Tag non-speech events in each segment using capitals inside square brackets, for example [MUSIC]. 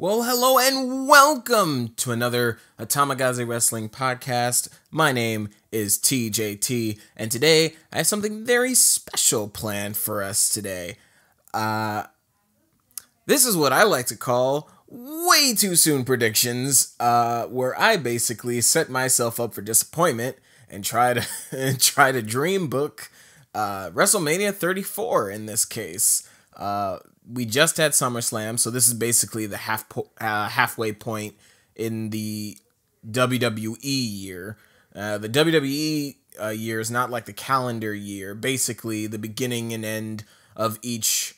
Well, hello and welcome to another ATomiGazi Wrestling podcast. My name is TJT, and today I have something very special planned for us today. Uh, this is what I like to call way too soon predictions, uh, where I basically set myself up for disappointment and try to [LAUGHS] try to dream book uh, WrestleMania 34 in this case. Uh, we just had SummerSlam, so this is basically the half po- uh, halfway point in the WWE year. Uh, the WWE uh, year is not like the calendar year. Basically, the beginning and end of each,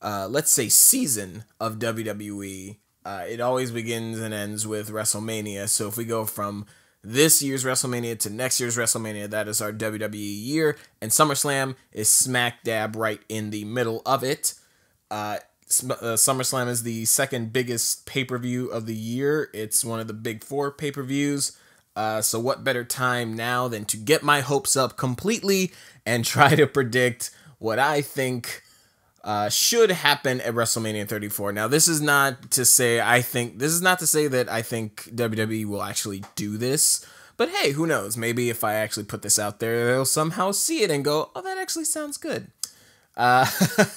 uh, let's say, season of WWE. Uh, it always begins and ends with WrestleMania. So if we go from this year's WrestleMania to next year's WrestleMania, that is our WWE year, and SummerSlam is smack dab right in the middle of it. Uh, uh, SummerSlam is the second biggest pay per view of the year. It's one of the big four pay per views. Uh, so, what better time now than to get my hopes up completely and try to predict what I think uh, should happen at WrestleMania 34. Now, this is not to say I think, this is not to say that I think WWE will actually do this. But hey, who knows? Maybe if I actually put this out there, they'll somehow see it and go, oh, that actually sounds good. Uh,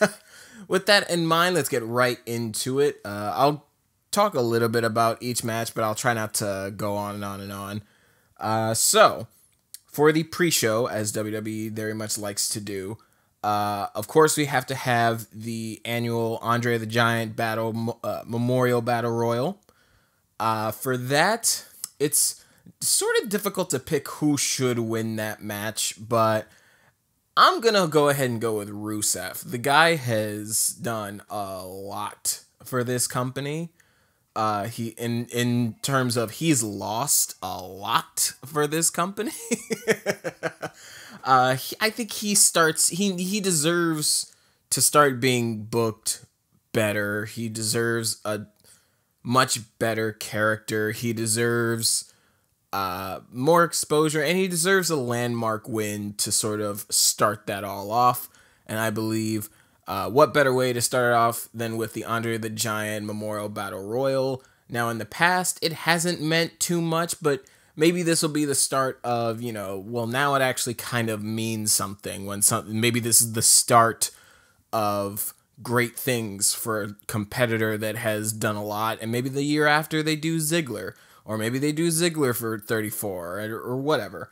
[LAUGHS] with that in mind, let's get right into it. Uh, I'll talk a little bit about each match, but I'll try not to go on and on and on. Uh, so, for the pre show, as WWE very much likes to do, uh, of course, we have to have the annual Andre the Giant Battle uh, Memorial Battle Royal. Uh, for that, it's sort of difficult to pick who should win that match, but I'm gonna go ahead and go with Rusev. The guy has done a lot for this company. Uh, he in in terms of he's lost a lot for this company. [LAUGHS] uh, he, I think he starts he he deserves to start being booked better. He deserves a much better character. He deserves uh, more exposure, and he deserves a landmark win to sort of start that all off. And I believe uh, what better way to start off than with the Andre the Giant Memorial Battle Royal? Now, in the past, it hasn't meant too much, but maybe this will be the start of, you know, well, now it actually kind of means something when something, maybe this is the start of great things for a competitor that has done a lot, and maybe the year after they do Ziggler or maybe they do Ziggler for 34 or, or whatever.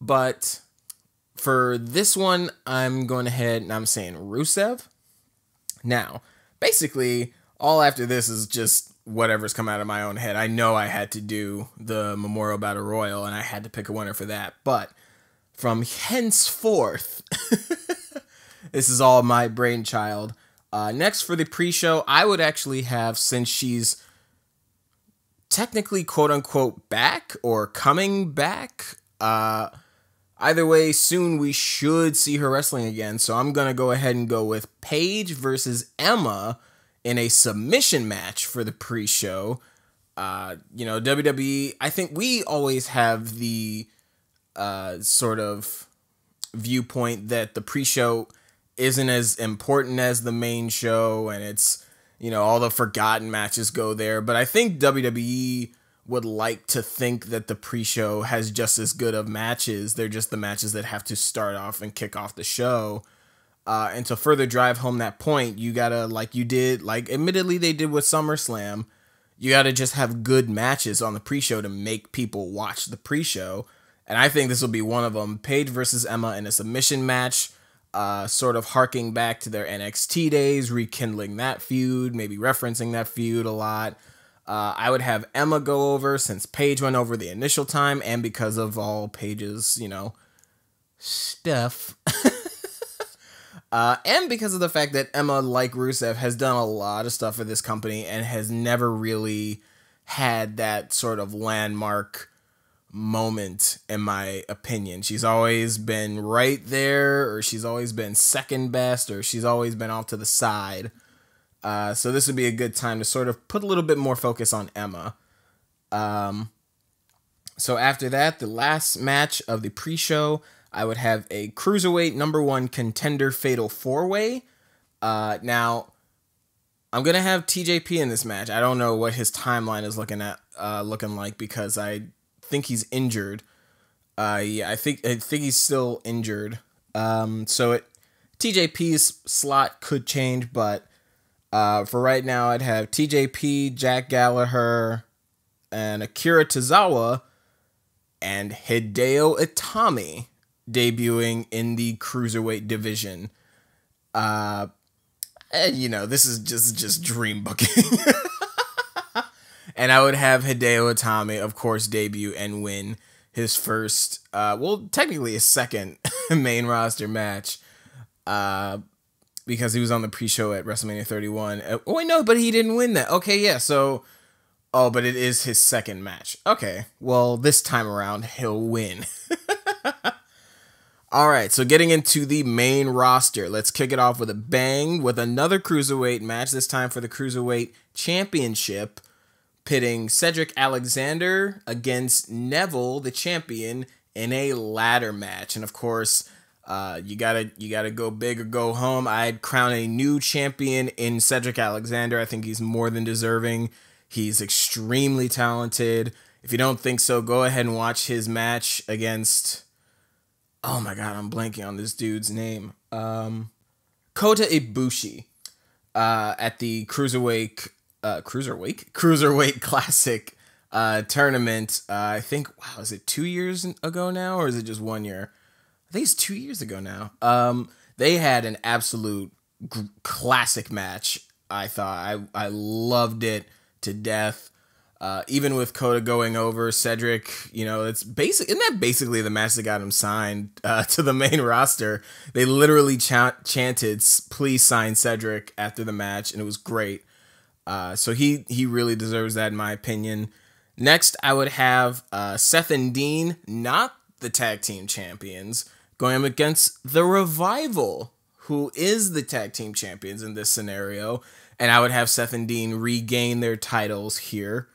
But for this one, I'm going ahead and I'm saying Rusev. Now, basically, all after this is just whatever's come out of my own head. I know I had to do the Memorial Battle Royal and I had to pick a winner for that. But from henceforth, [LAUGHS] this is all my brainchild. Uh, next for the pre show, I would actually have, since she's technically quote unquote back or coming back. Uh, either way, soon we should see her wrestling again. So I'm gonna go ahead and go with Paige versus Emma in a submission match for the pre-show. Uh, you know, WWE. I think we always have the uh, sort of viewpoint that the pre-show isn't as important as the main show, and it's you know, all the forgotten matches go there. But I think WWE would like to think that the pre-show has just as good of matches. They're just the matches that have to start off and kick off the show. Uh, and to further drive home that point, you gotta like you did, like admittedly they did with SummerSlam. You gotta just have good matches on the pre-show to make people watch the pre-show. And I think this will be one of them. Paige versus Emma in a submission match uh, sort of harking back to their NXT days, rekindling that feud, maybe referencing that feud a lot. Uh, I would have Emma go over since Paige went over the initial time, and because of all Paige's, you know, stuff. [LAUGHS] uh, and because of the fact that Emma, like Rusev, has done a lot of stuff for this company and has never really had that sort of landmark moment in my opinion. She's always been right there or she's always been second best or she's always been off to the side. Uh, so this would be a good time to sort of put a little bit more focus on Emma. Um, so after that, the last match of the pre-show, I would have a cruiserweight number one contender fatal four way. Uh, now, I'm gonna have TJP in this match. I don't know what his timeline is looking at uh, looking like because I think he's injured. Uh, yeah, I think I think he's still injured. Um, so it TJP's slot could change, but uh, for right now, I'd have TJP, Jack Gallagher, and Akira Tozawa, and Hideo Itami debuting in the cruiserweight division. Uh, and, you know, this is just just dream booking. [LAUGHS] and I would have Hideo Itami, of course, debut and win his first, uh, well, technically his second [LAUGHS] main roster match, uh, because he was on the pre-show at WrestleMania 31. Uh, oh, no, but he didn't win that. Okay, yeah, so, oh, but it is his second match. Okay, well, this time around he'll win. [LAUGHS] All right, so getting into the main roster, let's kick it off with a bang with another cruiserweight match. This time for the cruiserweight championship, pitting Cedric Alexander against Neville, the champion, in a ladder match. And of course, uh, you gotta you gotta go big or go home. I'd crown a new champion in Cedric Alexander. I think he's more than deserving. He's extremely talented. If you don't think so, go ahead and watch his match against oh my god, I'm blanking on this dude's name. Um, Kota Ibushi uh, at the cruiserweight uh, cruiserweight [LAUGHS] cruiserweight classic uh, tournament. Uh, I think wow, is it two years ago now, or is it just one year? I think it's two years ago now. Um, they had an absolute g- classic match. I thought I I loved it to death. Uh, even with Kota going over Cedric, you know, it's basic. Isn't that basically the match that got him signed uh, [LAUGHS] to the main roster? They literally ch- chanted, "Please sign Cedric" after the match, and it was great. Uh, so he he really deserves that, in my opinion. Next, I would have uh, Seth and Dean, not the tag team champions, going up against the Revival, who is the tag team champions in this scenario, and I would have Seth and Dean regain their titles here.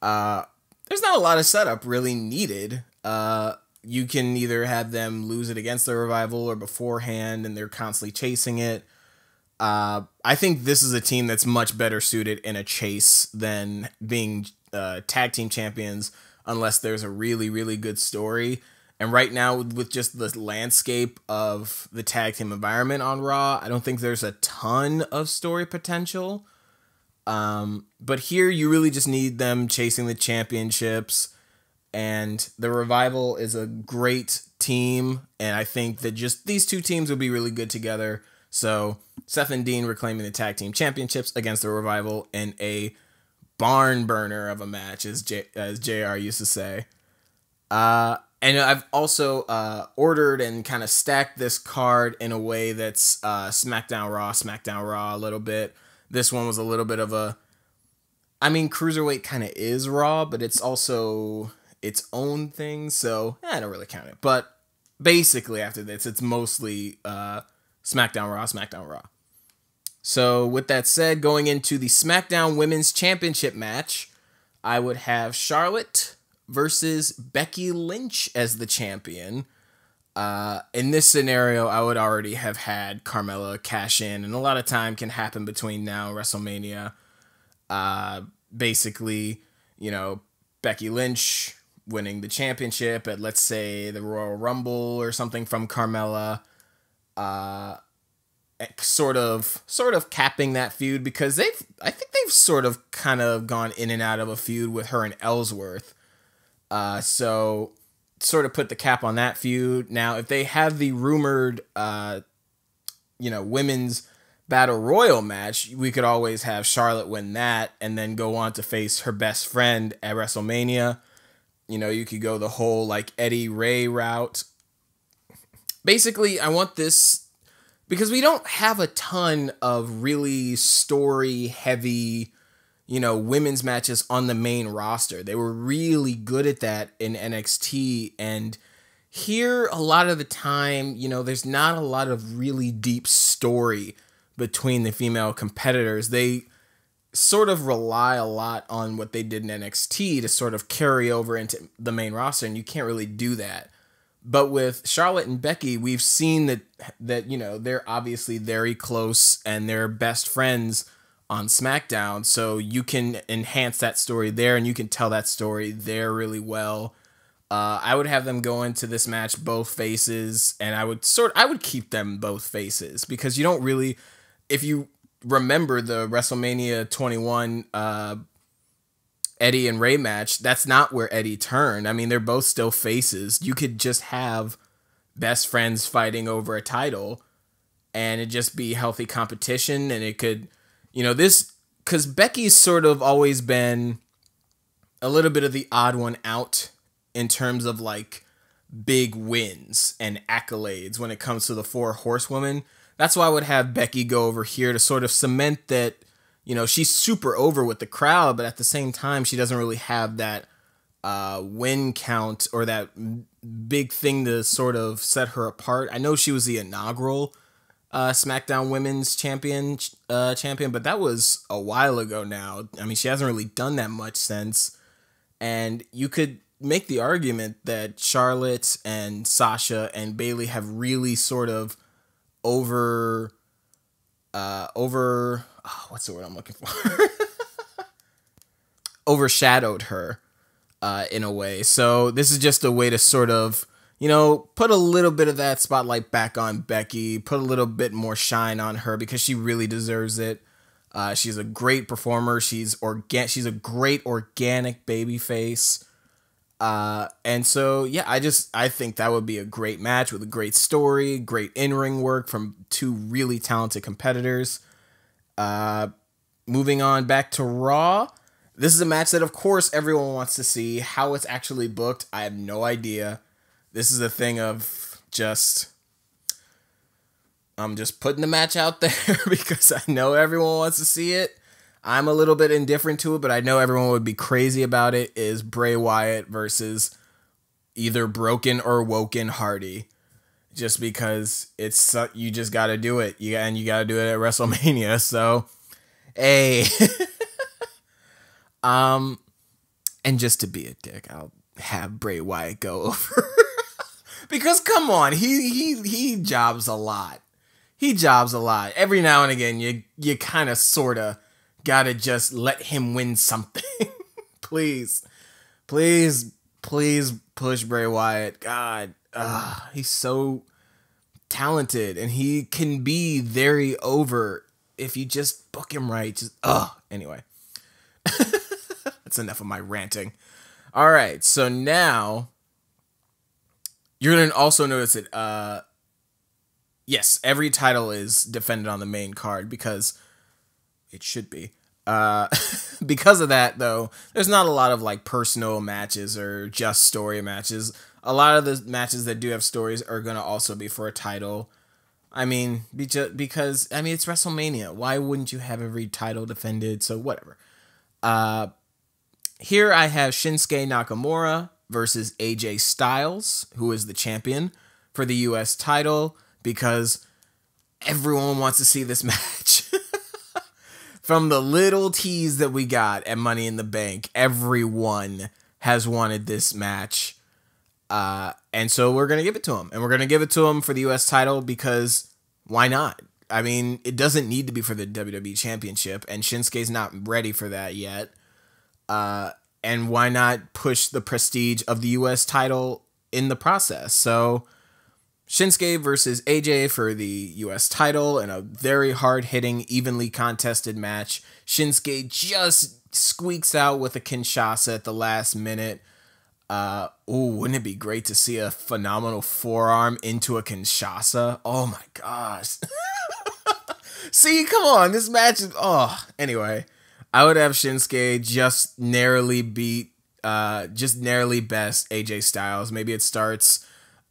Uh, there's not a lot of setup really needed. Uh, you can either have them lose it against the revival or beforehand, and they're constantly chasing it. Uh, I think this is a team that's much better suited in a chase than being uh, tag team champions, unless there's a really, really good story. And right now, with just the landscape of the tag team environment on Raw, I don't think there's a ton of story potential. Um, but here you really just need them chasing the championships. And the Revival is a great team. And I think that just these two teams would be really good together. So Seth and Dean reclaiming the tag team championships against the Revival in a barn burner of a match, as, J- as JR used to say. Uh, and I've also uh, ordered and kind of stacked this card in a way that's uh, SmackDown Raw, SmackDown Raw a little bit. This one was a little bit of a I mean cruiserweight kind of is raw, but it's also its own thing, so eh, I don't really count it. But basically after this it's mostly uh SmackDown Raw, SmackDown Raw. So with that said, going into the SmackDown Women's Championship match, I would have Charlotte versus Becky Lynch as the champion. Uh, in this scenario, I would already have had Carmella cash in, and a lot of time can happen between now and WrestleMania. Uh, basically, you know, Becky Lynch winning the championship at let's say the Royal Rumble or something from Carmella. Uh, sort of sort of capping that feud because they've I think they've sort of kind of gone in and out of a feud with her and Ellsworth. Uh, so sort of put the cap on that feud. Now, if they have the rumored, uh, you know, women's battle royal match, we could always have Charlotte win that and then go on to face her best friend at WrestleMania. You know, you could go the whole like Eddie Rey route. Basically, I want this because we don't have a ton of really story heavy you know, women's matches on the main roster. They were really good at that in NXT. And here, a lot of the time, you know, there's not a lot of really deep story between the female competitors. They sort of rely a lot on what they did in NXT to sort of carry over into the main roster, and you can't really do that. But with Charlotte and Becky, we've seen that that you know they're obviously very close and they're best friends on SmackDown. So you can enhance that story there and you can tell that story there really well. Uh, I would have them go into this match both faces, and I would sort I would keep them both faces because you don't really, if you remember the WrestleMania 21 uh, Eddie and Rey match, that's not where Eddie turned. I mean, they're both still faces. You could just have best friends fighting over a title and it just be healthy competition and it could you know this because becky's sort of always been a little bit of the odd one out in terms of like big wins and accolades when it comes to the four horsewomen. That's why i would have becky go over here to sort of cement that you know she's super over with the crowd but at the same time she doesn't really have that uh, win count or that big thing to sort of set her apart. I know she was the inaugural uh, SmackDown Women's Champion uh, champion, but that was a while ago now. I mean, she hasn't really done that much since, and you could make the argument that Charlotte and Sasha and Bayley have really sort of over, uh, over oh, what's the word I'm looking for? [LAUGHS] overshadowed her uh, in a way. So this is just a way to sort of you know, put a little bit of that spotlight back on Becky, put a little bit more shine on her because she really deserves it. Uh, she's a great performer. She's organ. She's a great organic baby face. Uh, and so yeah, I just I think that would be a great match with a great story, great in ring work from two really talented competitors. Uh, moving on back to Raw. This is a match that, of course, everyone wants to see. How it's actually booked, I have no idea this is a thing of just I'm just putting the match out [LAUGHS] there because I know everyone wants to see it. I'm a little bit indifferent to it, but I know everyone would be crazy about it. Is Bray Wyatt versus either Broken or Woken Hardy? Just because it's you just got to do it. You and you got to do it at WrestleMania. [LAUGHS] So, hey, [LAUGHS] um, and just to be a dick, I'll have Bray Wyatt go over because come on, he he he jobs a lot. He jobs a lot. Every now and again, you you kind of sorta gotta just let him win something. [LAUGHS] please, please, please push Bray Wyatt. God, uh, he's so talented and he can be very over if you just book him right. Just uh anyway. [LAUGHS] That's enough of my ranting. All right, so now you're gonna also notice that uh yes, every title is defended on the main card because it should be. Uh [LAUGHS] because of that though, there's not a lot of like personal matches or just story matches. A lot of the matches that do have stories are gonna also be for a title. I mean, because I mean it's WrestleMania. Why wouldn't you have every title defended? So whatever. Uh here I have Shinsuke Nakamura versus AJ Styles, who is the champion for the US title, because everyone wants to see this [LAUGHS] match. From the little tease that we got at Money in the Bank, everyone has wanted this match. Uh, and so we're going to give it to him. And we're going to give it to him for the US title because why not? I mean, it doesn't need to be for the WWE Championship, and Shinsuke's not ready for that yet. Uh, and why not push the prestige of the US title in the process? So Shinsuke versus AJ for the US title in a very hard hitting, evenly contested match. Shinsuke just squeaks out with a Kinshasa at the last minute. Uh, ooh, wouldn't it be great to see a phenomenal forearm into a Kinshasa? Oh my gosh. [LAUGHS] see, come on, this match is. Oh, anyway. I would have Shinsuke just narrowly beat, uh, just narrowly best AJ Styles. Maybe it starts,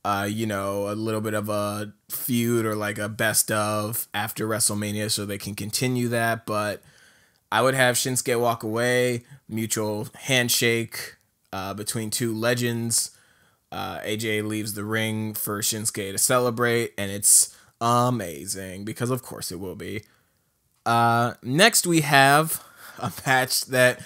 uh, you know, a little bit of a feud or like a best of after WrestleMania so they can continue that. But I would have Shinsuke walk away, mutual handshake uh, between two legends. Uh, AJ leaves the ring for Shinsuke to celebrate, and it's amazing because, of course, it will be. Uh, next, we have a match that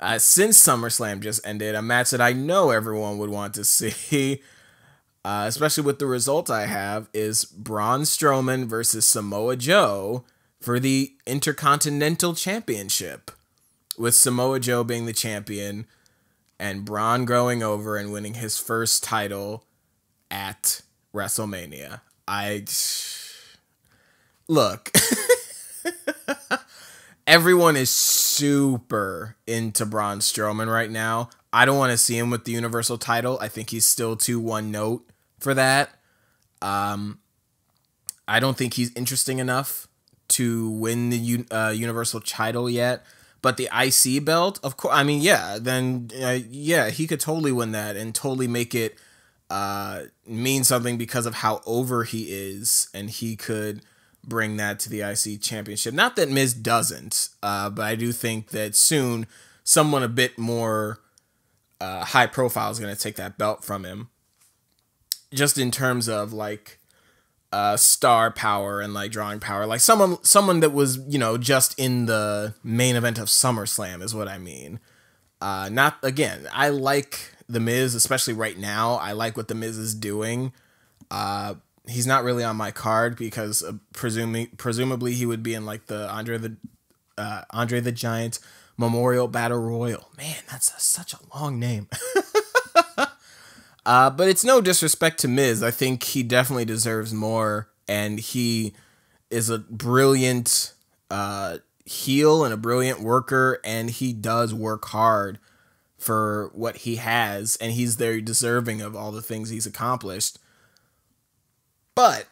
uh, since SummerSlam just ended, a match that I know everyone would want to see, [LAUGHS] uh, especially with the result I have, is Braun Strowman versus Samoa Joe for the Intercontinental Championship, with Samoa Joe being the champion and Braun growing over and winning his first title at WrestleMania. I [SIGHS] look. [LAUGHS] Everyone is super into Braun Strowman right now. I don't want to see him with the Universal title. I think he's still too one note for that. Um, I don't think he's interesting enough to win the uh, Universal title yet. But the IC belt, of course, I mean, yeah, then uh, yeah, he could totally win that and totally make it uh, mean something because of how over he is, and he could bring that to the IC championship. Not that Miz doesn't, uh, but I do think that soon someone a bit more uh, high profile is going to take that belt from him. Just in terms of like uh, star power and like drawing power, like someone someone that was you know just in the main event of SummerSlam is what I mean. Uh, not again. I like the Miz, especially right now. I like what the Miz is doing. Uh, he's not really on my card because uh, presuming presumably he would be in like the Andre the uh, Andre the Giant Memorial Battle Royal. Man, that's a, such a long name. [LAUGHS] uh, but it's no disrespect to Miz. I think he definitely deserves more, and he is a brilliant uh, heel and a brilliant worker, and he does work hard for what he has, and he's very deserving of all the things he's accomplished. But,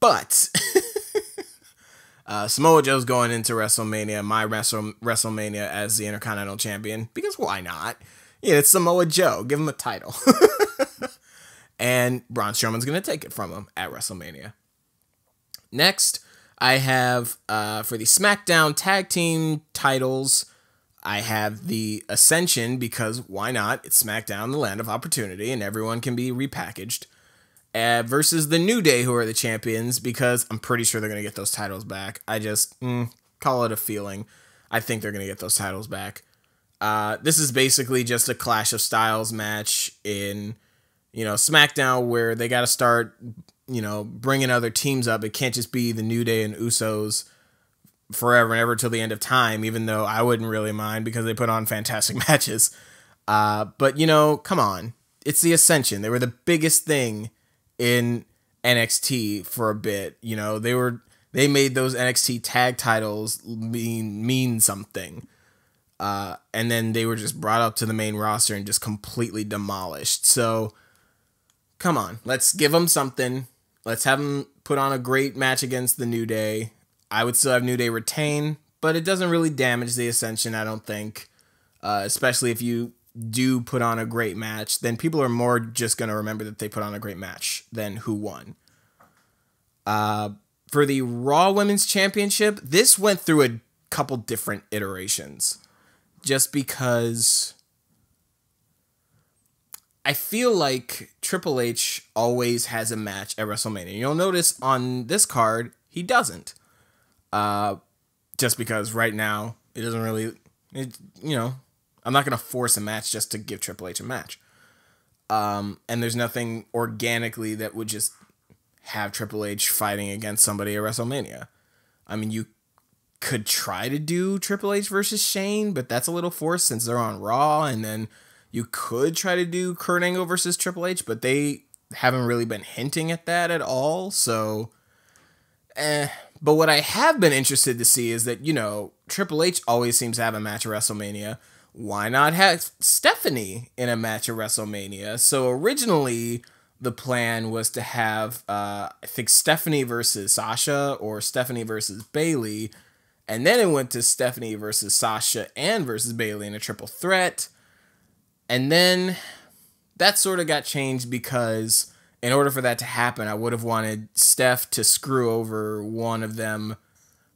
but, uh, Samoa Joe's going into WrestleMania, my Wrestle, WrestleMania as the Intercontinental Champion, because why not? Yeah, it's Samoa Joe. Give him a title. [LAUGHS] and Braun Strowman's going to take it from him at WrestleMania. Next, I have uh, for the SmackDown Tag Team titles, I have the Ascension because why not? It's SmackDown, the land of opportunity, and everyone can be repackaged. Uh, versus the New Day, who are the champions, because I'm pretty sure they're going to get those titles back. I just mm, call it a feeling. I think they're going to get those titles back. Uh, this is basically just a Clash of Styles match in, you know, SmackDown where they got to start, you know, bringing other teams up. It can't just be the New Day and Usos forever and ever till the end of time, even though I wouldn't really mind because they put on fantastic [LAUGHS] matches. Uh, but you know, come on, it's the Ascension. They were the biggest thing in NXT for a bit. You know, they were they made those NXT tag titles mean mean something. Uh, and then they were just brought up to the main roster and just completely demolished. So, come on, let's give them something. Let's have them put on a great match against the New Day. I would still have New Day retain, but it doesn't really damage the Ascension, I don't think. Uh, especially if you do put on a great match, then people are more just going to remember that they put on a great match than who won. Uh, for the Raw Women's Championship, this went through a couple different iterations just because I feel like Triple H always has a match at WrestleMania. You'll notice on this card, he doesn't. Uh, just because right now it doesn't really, it, you know, I'm not gonna force a match just to give Triple H a match. Um, and there's nothing organically that would just have Triple H fighting against somebody at WrestleMania. I mean, you could try to do Triple H versus Shane, but that's a little forced since they're on Raw, and then you could try to do Kurt Angle versus Triple H, but they haven't really been hinting at that at all. So, eh, but what I have been interested to see is that, you know, Triple H always seems to have a match at WrestleMania. Why not have Stephanie in a match at WrestleMania? So originally, the plan was to have, uh, I think, Stephanie versus Sasha or Stephanie versus Bayley. And then it went to Stephanie versus Sasha and versus Bayley in a triple threat. And then that sort of got changed because in order for that to happen, I would have wanted Steph to screw over one of them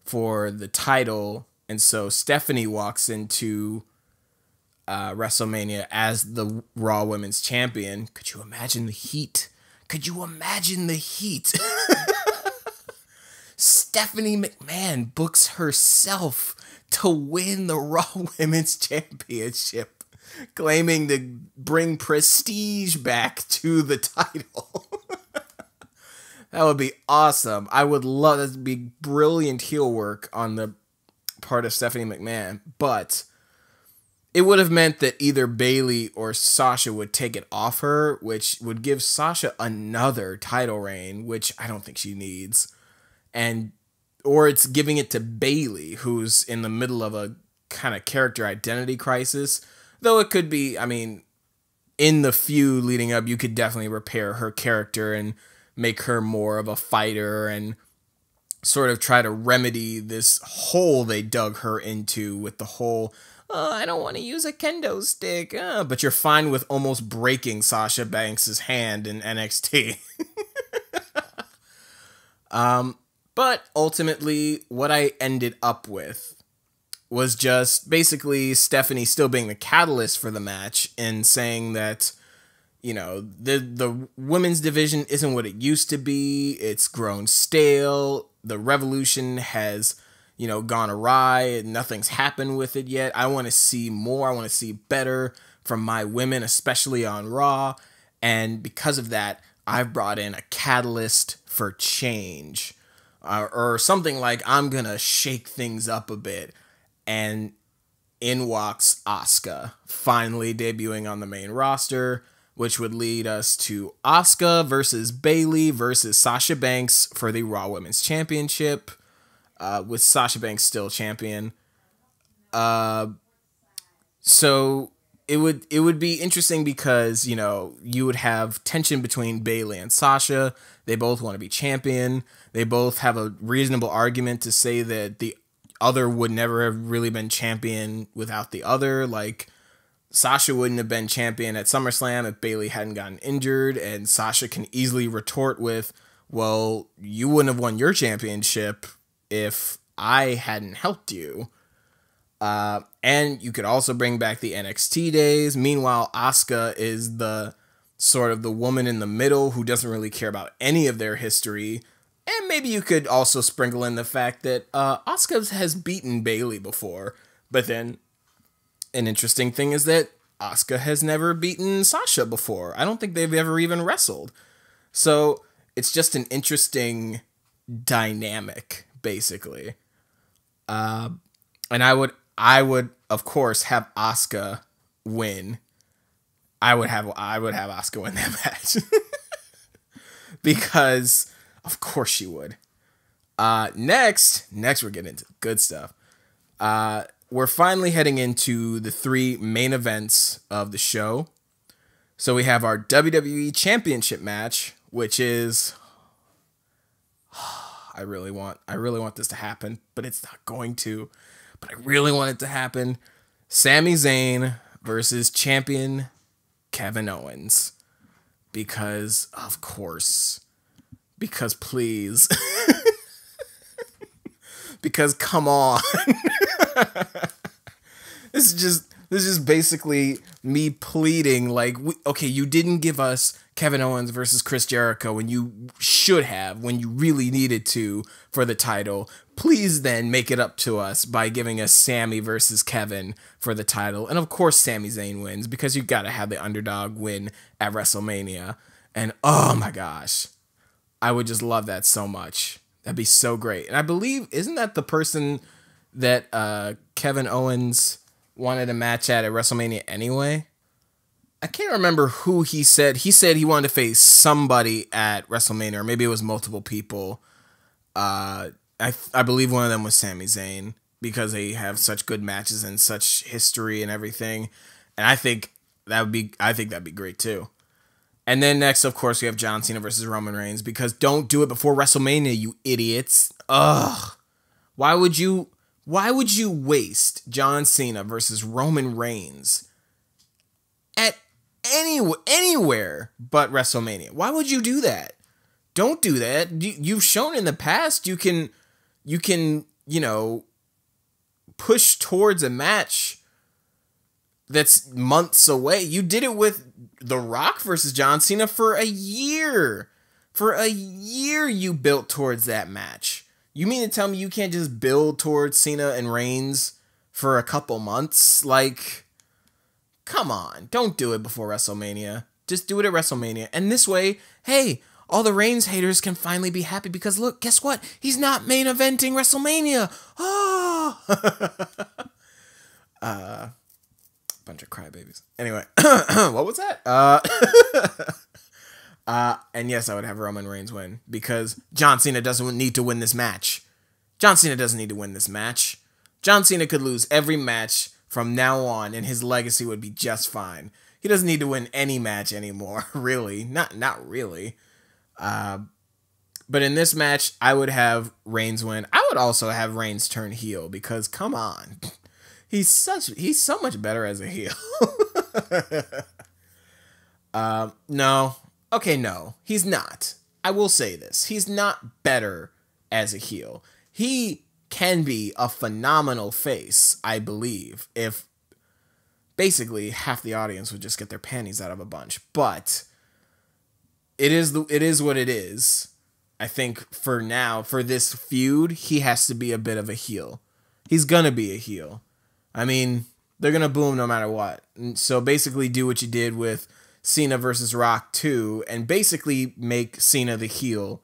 for the title. And so Stephanie walks into uh, WrestleMania as the Raw Women's Champion. Could you imagine the heat? Could you imagine the heat? [LAUGHS] Stephanie McMahon books herself to win the Raw [LAUGHS] Women's Championship claiming to bring prestige back to the title. [LAUGHS] That would be awesome. I would love that to be brilliant heel work on the part of Stephanie McMahon, but it would have meant that either Bayley or Sasha would take it off her, which would give Sasha another title reign, which I don't think she needs. And or it's giving it to Bayley, who's in the middle of a kind of character identity crisis. Though it could be, I mean, in the feud leading up, you could definitely repair her character and make her more of a fighter and sort of try to remedy this hole they dug her into with the whole oh, I don't want to use a kendo stick. Uh, but you're fine with almost breaking Sasha Banks's hand in NXT. [LAUGHS] um, but ultimately, what I ended up with was just basically Stephanie still being the catalyst for the match and saying that you know the the women's division isn't what it used to be. It's grown stale. The revolution has you know gone awry. Nothing's happened with it yet. I want to see more. I want to see better from my women, especially on Raw. And because of that, I've brought in a catalyst for change. Uh, or something like I'm gonna shake things up a bit, and in walks Asuka, finally debuting on the main roster which would lead us to Asuka versus Bayley versus Sasha Banks for the Raw Women's Championship, uh, with Sasha Banks still champion. Uh, so it would it would be interesting because you know you would have tension between Bayley and Sasha. They both want to be champion. They both have a reasonable argument to say that the other would never have really been champion without the other. Like Sasha wouldn't have been champion at SummerSlam if Bayley hadn't gotten injured, and Sasha can easily retort with, "Well, you wouldn't have won your championship if I hadn't helped you." Uh, and you could also bring back the NXT days. Meanwhile, Asuka is the sort of the woman in the middle who doesn't really care about any of their history. And maybe you could also sprinkle in the fact that uh, Asuka has beaten Bayley before, but then an interesting thing is that Asuka has never beaten Sasha before. I don't think they've ever even wrestled. So it's just an interesting dynamic, basically. Uh, and I would, I would, of course, have Asuka win. I would have, I would have Asuka win that [LAUGHS] match because, of course, she would. Uh, next, next we're getting into good stuff. Uh, we're finally heading into the three main events of the show. So we have our WWE Championship match, which is [SIGHS] I really want I really want this to happen, but it's not going to. But I really want it to happen. Sami Zayn versus champion Kevin Owens. Because of course. Because please. [LAUGHS] because come on. [LAUGHS] this is just this is basically me pleading like we, okay, you didn't give us Kevin Owens versus Chris Jericho when you should have, when you really needed to for the title. Please then make it up to us by giving us Sami versus Kevin for the title. And of course Sami Zayn wins because you got to have the underdog win at WrestleMania. And oh my gosh. I would just love that so much. That'd be so great. And I believe isn't that the person that uh, Kevin Owens wanted a match at at WrestleMania anyway? I can't remember who he said. He said he wanted to face somebody at WrestleMania, or maybe it was multiple people. Uh, I I believe one of them was Sami Zayn because they have such good matches and such history and everything. And I think that would be I think that'd be great too. And then next, of course, we have John Cena versus Roman Reigns because don't do it before WrestleMania, you idiots. Ugh. Why would you why would you waste John Cena versus Roman Reigns at any anywhere but WrestleMania? Why would you do that? Don't do that. You've shown in the past you can you can, you know, push towards a match that's months away. You did it with The Rock versus John Cena for a year. For a year, you built towards that match. You mean to tell me you can't just build towards Cena and Reigns for a couple months? Like, come on. Don't do it before WrestleMania. Just do it at WrestleMania. And this way, hey, all the Reigns haters can finally be happy because look, guess what? He's not main eventing WrestleMania. Oh, [LAUGHS] uh, bunch of crybabies. Anyway, [CLEARS THROAT] what was that? Uh, [LAUGHS] uh, and yes, I would have Roman Reigns win because John Cena doesn't need to win this match. John Cena doesn't need to win this match. John Cena could lose every match from now on, and his legacy would be just fine. He doesn't need to win any match anymore, [LAUGHS] really. Not not really. Uh, but in this match, I would have Reigns win. I would also have Reigns turn heel because come on. [LAUGHS] He's such he's so much better as a heel. [LAUGHS] um, no. Okay, no. He's not. I will say this. He's not better as a heel. He can be a phenomenal face, I believe, if basically half the audience would just get their panties out of a bunch. But it is the it is what it is. I think for now, for this feud, he has to be a bit of a heel. He's gonna be a heel. I mean, they're gonna boom no matter what. And so basically, do what you did with Cena versus Rock 2 and basically make Cena the heel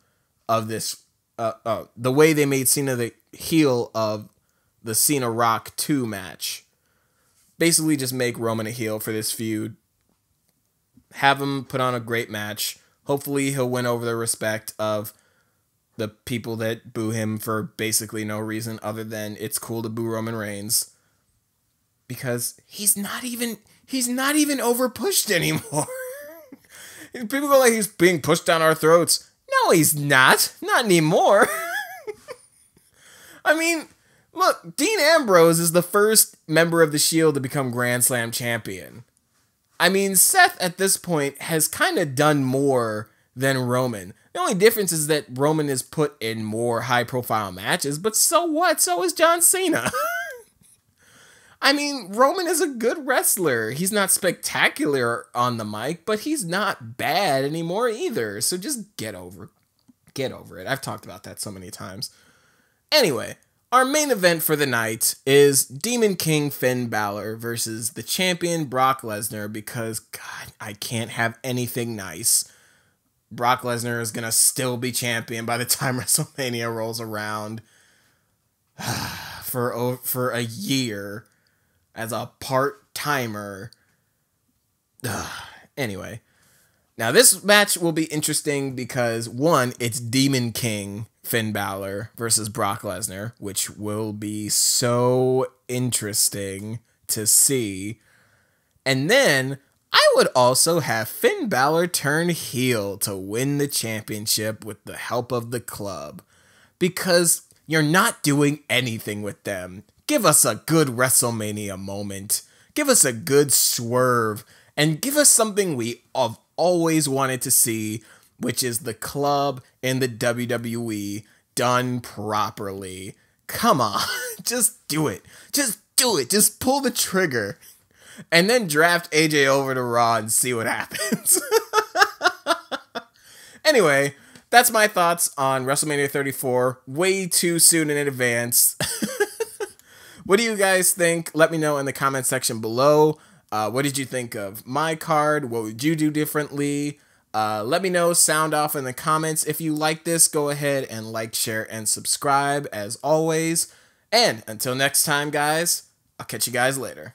of this. Uh, uh, the way they made Cena the heel of the Cena Rock 2 match basically just make Roman a heel for this feud. Have him put on a great match. Hopefully, he'll win over the respect of the people that boo him for basically no reason other than it's cool to boo Roman Reigns because he's not even he's not even over pushed [LAUGHS] anymore. people go like he's being pushed down our throats. No, he's not. Not anymore. [LAUGHS] I mean, Look, Dean Ambrose is the first member of the Shield to become Grand Slam champion. I mean, Seth at this point has kind of done more than Roman. The only difference is that Roman is put in more high profile matches, but so what? So is John Cena. [LAUGHS] I mean, Roman is a good wrestler. He's not spectacular on the mic, but he's not bad anymore either. So just get over get over it. I've talked about that so many times. Anyway, our main event for the night is Demon King Finn Balor versus the champion Brock Lesnar because, God, I can't have anything nice. Brock Lesnar is going to still be champion by the time [LAUGHS] WrestleMania rolls around [SIGHS] for, for a year as a part timer. [SIGHS] Anyway, now this match will be interesting because, one, it's Demon King Finn Balor versus Brock Lesnar, which will be so interesting to see. And then I would also have Finn Balor turn heel to win the championship with the help of the club. Because you're not doing anything with them. Give us a good WrestleMania moment. Give us a good swerve. And give us something we have always wanted to see which is the club in the WWE done properly. Come on, [LAUGHS] just do it. Just do it. Just pull the trigger. And then draft AJ over to Raw and see what [LAUGHS] happens. [LAUGHS] anyway, that's my thoughts on WrestleMania 34. Way too soon in advance. What do you guys think? Let me know in the comment section below. Uh, what did you think of my card? What would you do differently? Uh, let me know, sound off in the comments. If you like this, go ahead and like, share, and subscribe as always. And until next time, guys, I'll catch you guys later.